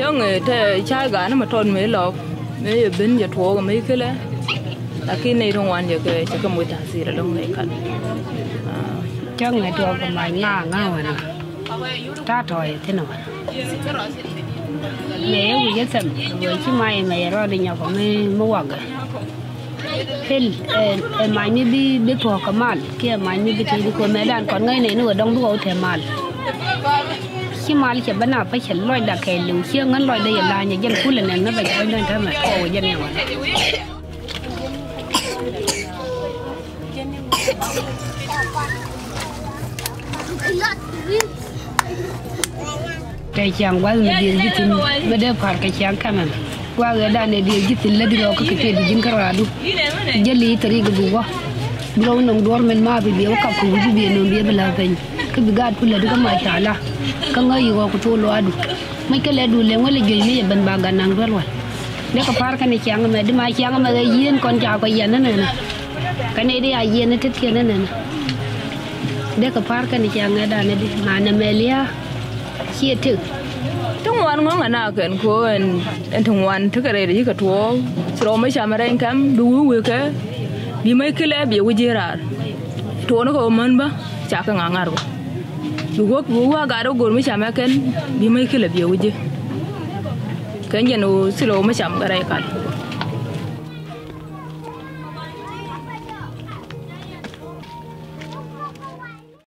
chứ người thế cha gái nó mà thôn mấy lọ mấy giờ bên giờ thua cái mấy cái lẽ. Khi này thằng quan giờ cái chỉ cần mùi thả gì là lông này cắt à. chứ người thua cái mày ngã ngã vậy nè. Ta thôi thế nào mẹ cũng rất sầm với chứ mày mày rồi đi nhà của mày mua quạt phil mày như bị bị thua cái mal kia mày như bị thấy cái mẹ đàn con ngay này nữa đông đông đuôi thèm mal chi mà mal bên nào phải chỉnh loại đặc kẻ lưu chiêu ngân loại đây là nhà dân cũ lần này, nó phải coi nên thôi mà ô dân này mà cái chàng quá người đi gitin bê đê phải cái chàng cả mà qua người đàn này đi gitin lấy đi đâu cái cái đi dính cái du jali tari ga buwa đâu nông dor mình mà bị biyo cặp ku ji bi nông bi bela ben ka bi gad kula duga ma sha Allah ka nga yi ko to adu. Mai ka le du le ngole gel mi ban ba ga nang dor wal ne ka far ka ni chang me di ma chang me ga yin kon ja ko yen ne na ka ne di a yen te ti na na de ka far ka ni chang da ne di ma na melia chi te tung wan ngo ngana ken ko en en tung wan tu ka re ri ka to tro me sha mare kam, du wi ke bi mai kele bi wi jira to no ko man ba? Cha ka ngangar ko du go bu wa ga ro gor me cha ma ken, bi mai kele bi wi cái kan je no sro me cha ma re